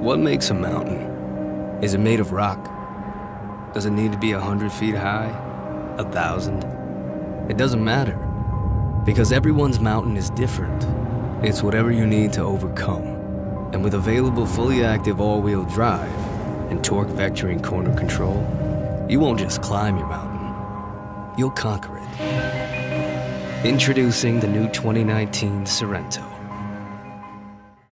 What makes a mountain? Is it made of rock? Does it need to be a hundred feet high? A thousand? It doesn't matter. Because everyone's mountain is different. It's whatever you need to overcome. And with available fully active all-wheel drive and torque vectoring corner control, you won't just climb your mountain, you'll conquer it. Introducing the new 2019 Sorento.